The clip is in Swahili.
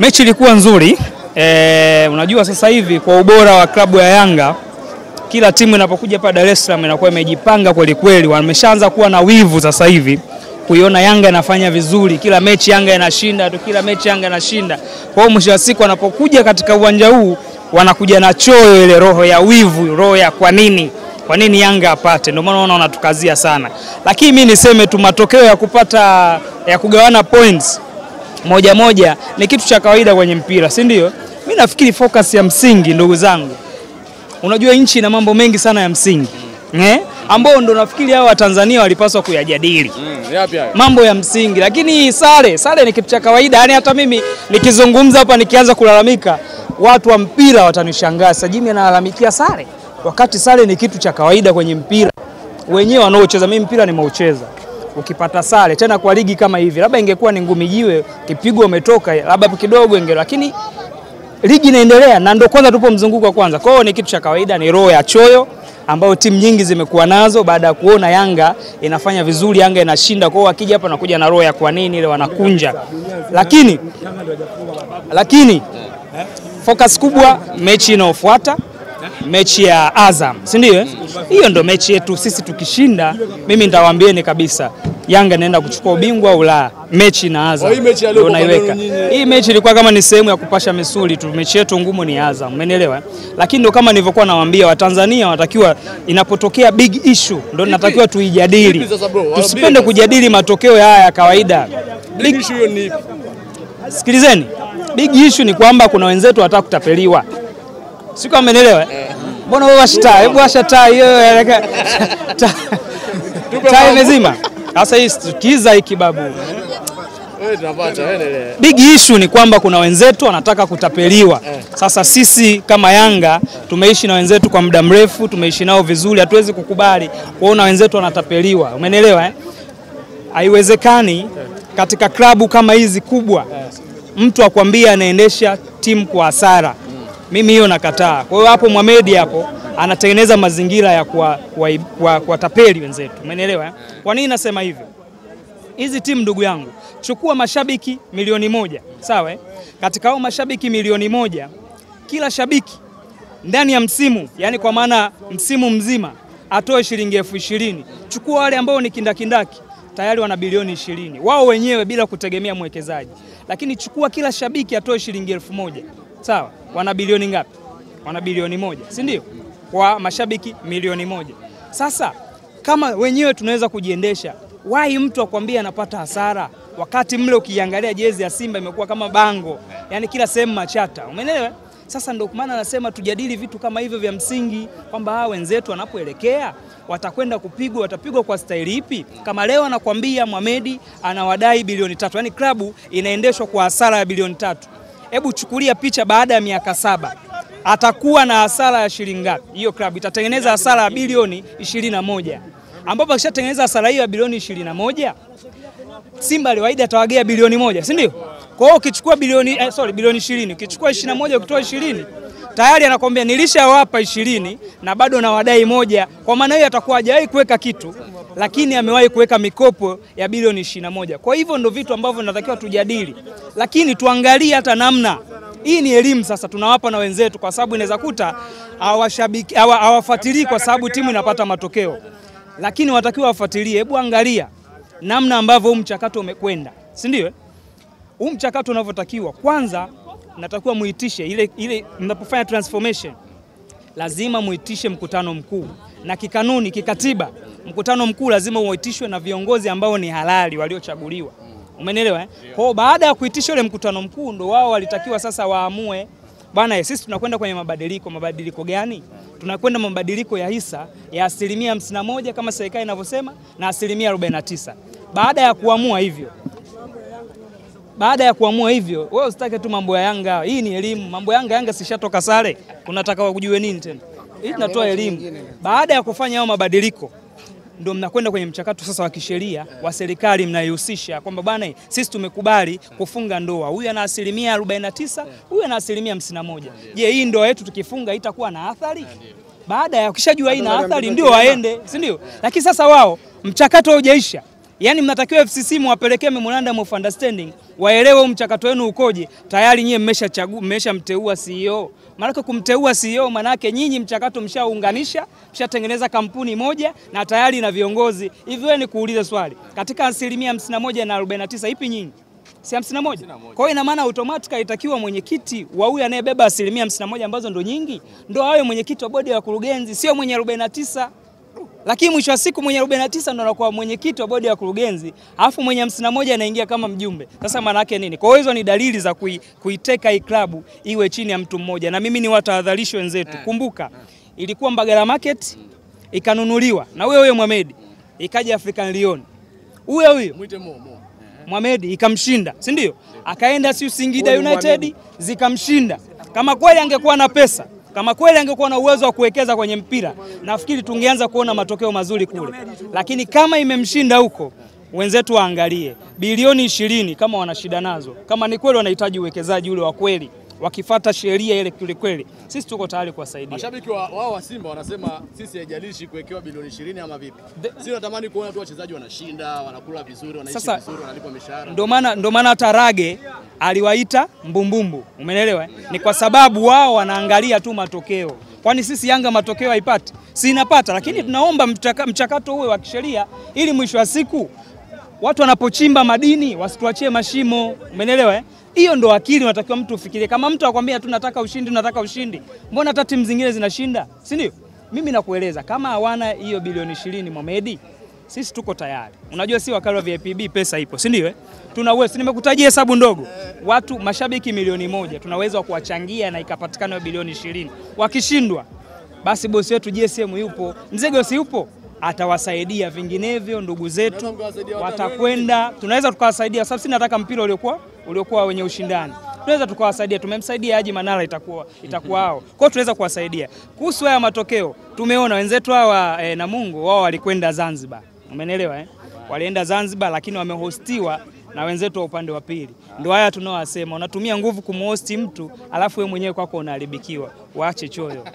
Mechi ilikuwa nzuri. E, unajua sasa hivi kwa ubora wa klabu ya Yanga kila timu inapokuja hapa Dar es Salaam inakuwa imejipanga kweli kweli, wameshaanza kuwa na wivu sasa hivi kuiona Yanga inafanya vizuri, kila mechi Yanga inashinda tu, kila mechi Yanga inashinda. Kwa hiyo mwisho wa siku wanapokuja katika uwanja huu wanakuja na choyo, ile roho ya wivu, roho ya kwa nini? Kwa nini Yanga apate. Ndio maana unaona wanatukazia sana, lakini mi niseme tu matokeo ya kupata ya kugawana points moja moja ni kitu cha kawaida kwenye mpira, si ndio? Mimi nafikiri focus ya msingi, ndugu zangu, unajua nchi ina mambo mengi sana ya msingi eh, ambao ndo nafikiri hao Watanzania walipaswa kuyajadili Mm, yapi hayo? mambo ya msingi, lakini sare sare ni kitu cha kawaida. Yani hata mimi nikizungumza hapa nikianza kulalamika, watu wa mpira watanishangaa. Sasa Jimmy analalamikia sare, wakati sare ni kitu cha kawaida kwenye mpira. Wenyewe wanaocheza, mimi mpira nimeucheza. Ukipata sare tena kwa ligi kama hivi, labda ingekuwa ni ngumi jiwe, kipigo umetoka, labda kidogo inge, lakini ligi inaendelea na ndo kwanza tupo mzunguko wa kwanza. Kwa hiyo ni kitu cha kawaida, ni roho ya choyo ambayo timu nyingi zimekuwa nazo baada ya kuona Yanga inafanya vizuri, Yanga inashinda. Kwa hiyo wakija hapa nakuja na roho ya kwa nini ile wanakunja, lakini lakini focus kubwa mechi inayofuata mechi ya Azam, si ndio? eh? Hiyo ndo mechi yetu sisi. Tukishinda mimi nitawaambieni kabisa Yanga inaenda kuchukua ubingwa au la. Mechi na Azam Oh, ndio naiweka. Hii mechi ilikuwa kama ni sehemu ya kupasha misuli tu. Mechi yetu ngumu ni Azam, umenielewa? Lakini ndo kama nilivyokuwa nawaambia Watanzania wanatakiwa, inapotokea big issue ndo natakiwa tuijadili, tusipende kujadili matokeo haya ya kawaida. Big issue hiyo ni? Sikilizeni, big issue ni kwamba kuna wenzetu wanataka kutapeliwa, si kama mmenielewa? Eh? Mbona wewe washa taa? Hebu washa taa hiyo. taa- imezima. Sasa hii kiza hiki babu. Big issue ni kwamba kuna wenzetu wanataka kutapeliwa. Sasa sisi kama Yanga tumeishi na wenzetu kwa muda mrefu, tumeishi nao vizuri, hatuwezi kukubali kuona wenzetu wanatapeliwa. Umenielewa eh? Haiwezekani katika klabu kama hizi kubwa mtu akwambia anaendesha timu kwa hasara. Mimi hiyo nakataa. Kwa hiyo hapo Mohamed hapo anatengeneza mazingira ya kuwatapeli wenzetu. Umenielewa eh? Kwa nini nasema hivyo? hizi timu ndugu yangu, chukua mashabiki milioni moja sawa eh? Katika hao mashabiki milioni moja, kila shabiki ndani ya msimu, yani kwa maana msimu mzima atoe shilingi elfu ishirini. Chukua wale ambao ni kindakindaki tayari wana bilioni ishirini wao wenyewe bila kutegemea mwekezaji, lakini chukua kila shabiki atoe shilingi elfu moja sawa, wana bilioni ngapi? Wana bilioni moja, si ndio? Kwa mashabiki milioni moja. Sasa kama wenyewe tunaweza kujiendesha, wai mtu akwambia anapata hasara, wakati mle ukiangalia jezi ya Simba imekuwa kama bango, yani kila sehemu machata, umeelewa? Sasa ndio maana nasema tujadili vitu kama hivyo vya msingi, kwamba hawa wenzetu wanapoelekea watakwenda kupigwa, watapigwa kwa staili ipi? Kama leo anakwambia Mohamed anawadai bilioni tatu, yani klabu inaendeshwa kwa hasara ya bilioni tatu. Hebu chukulia picha baada ya miaka saba atakuwa na hasara ya shilingi ngapi? Hiyo klabu itatengeneza hasara ya bilioni ishirini na moja ambapo akishatengeneza hasara hiyo ya bilioni ishirini na moja Simba aliwaahidi atawagea bilioni moja, si ndio? Kwa hiyo ukichukua bilioni eh, sorry bilioni ishirini ukichukua ishirini na moja ukitoa ishirini tayari anakwambia nilishawapa ishirini na bado nawadai moja. Kwa maana hiyo atakuwa hajawahi kuweka kitu, lakini amewahi kuweka mikopo ya bilioni ishirini na moja. Kwa hivyo ndo vitu ambavyo natakiwa tujadili, lakini tuangalie hata namna hii ni elimu sasa tunawapa na wenzetu, kwa sababu inaweza kuta hawashabiki hawa- hawafuatilii kwa sababu timu inapata matokeo, lakini watakiwa wafuatilie. Hebu angalia namna ambavyo huu mchakato umekwenda, si ndio? eh? Huu mchakato unavyotakiwa, kwanza natakiwa muitishe ile, ile mnapofanya transformation lazima muitishe mkutano mkuu, na kikanuni, kikatiba, mkutano mkuu lazima uitishwe na viongozi ambao ni halali waliochaguliwa. Umenielewa eh? Kwa baada ya kuitisha ule mkutano mkuu, ndo wao walitakiwa sasa waamue bwana, eh, sisi tunakwenda kwenye mabadiliko. Mabadiliko gani? Tunakwenda mabadiliko ya hisa ya asilimia 51 kama serikali inavyosema na asilimia 49. Baada ya kuamua hivyo baada ya kuamua hivyo, wewe usitake tu mambo ya Yanga. Hii ni elimu. Mambo ya Yanga, Yanga sishatoka sare, unataka wakujue nini tena? Hii tunatoa elimu. Baada ya kufanya hayo mabadiliko, ndio mnakwenda kwenye mchakato sasa wa kisheria wa serikali, mnaihusisha kwamba bwana, sisi tumekubali kufunga ndoa, huyu ana asilimia 49, huyu ana asilimia 51. Je, hii ndoa yetu tukifunga itakuwa na athari? Baada ya kishajua hii na athari, ndio waende, si ndio? Lakini sasa wao mchakato haujaisha Yaani mnatakiwa FCC mwapelekee memorandum of understanding, waelewe mchakato wenu ukoje. Tayari nyie mmeshachagua mmeshamteua CEO. Maanake kumteua CEO manake nyinyi mchakato mshaunganisha, mshatengeneza kampuni moja na tayari na viongozi. Hivi wewe nikuulize swali, katika asilimia 51 na 49 ipi nyinyi? si 51. Kwa hiyo ina maana automatically itakiwa mwenyekiti wa huyu anayebeba asilimia 51 ambazo ndo nyingi ndo awe mwenyekiti wa bodi ya wakurugenzi, sio mwenye 49 lakini mwisho wa siku mwenye 49 ndo anakuwa mwenyekiti wa bodi ya kurugenzi, alafu mwenye 51 anaingia kama mjumbe. Sasa maana yake nini? Kwa hiyo hizo ni dalili za kui, kuiteka hii klabu iwe chini ya mtu mmoja, na mimi ni watahadharisho wenzetu. Kumbuka ilikuwa Mbagala Market ikanunuliwa na huyo huyo Mohamed, ikaja African Lion huyo huyo Mwite Mo Mo. Mohamed ikamshinda, si ndio? Akaenda si Singida United zikamshinda. Kama kweli angekuwa na pesa, kama kweli angekuwa na uwezo wa kuwekeza kwenye mpira, nafikiri tungeanza kuona matokeo mazuri kule, lakini kama imemshinda huko, wenzetu waangalie. Bilioni ishirini kama wana shida nazo, kama ni kweli wanahitaji uwekezaji ule wa kweli, wakifata sheria ile kweli kweli, sisi tuko tayari kuwasaidia. Mashabiki wao wa Simba wanasema sisi haijalishi kuwekewa bilioni 20 ama vipi. Sisi tunatamani kuona tu wachezaji wanashinda, wanakula vizuri, wanaishi Sasa, vizuri, wanalipwa mishahara. Ndio maana ndio maana hata Rage aliwaita mbumbumbu, umeelewa? eh? Ni kwa sababu wao wanaangalia tu matokeo. Kwani sisi Yanga matokeo haipati? Si inapata, lakini tunaomba mchaka, mchakato uwe wa kisheria ili mwisho wa siku watu wanapochimba madini wasituachie mashimo, umeelewa? eh? Hiyo ndo akili unatakiwa mtu ufikirie. Kama mtu akwambia tu nataka ushindi, nataka ushindi, mbona hata timu zingine zinashinda, si ndio? Mimi nakueleza kama hawana hiyo bilioni ishirini Mohamed, sisi tuko tayari. Unajua si wakala wa VIPB pesa ipo, si ndio? eh? Tuna uwezo, nimekutajia hesabu ndogo, watu mashabiki milioni moja tuna uwezo wa kuwachangia na ikapatikana bilioni ishirini. Wakishindwa basi bosi wetu JSM yupo, mzigo si yupo, atawasaidia. Vinginevyo ndugu zetu watakwenda, tunaweza tukawasaidia, sababu sisi nataka mpira uliokuwa uliokuwa wenye ushindani tunaweza tukawasaidia. Tumemsaidia Haji Manara, itakuwa itakuwa hao kwao, tunaweza kuwasaidia. Kuhusu haya matokeo, tumeona wenzetu hawa e, Namungo wao walikwenda Zanzibar, umenielewa eh? Walienda Zanzibar, lakini wamehostiwa na wenzetu wa upande wa pili. Ndio haya tunaowasema, unatumia nguvu kumhosti mtu alafu wewe mwenyewe kwako unaharibikiwa. Waache choyo.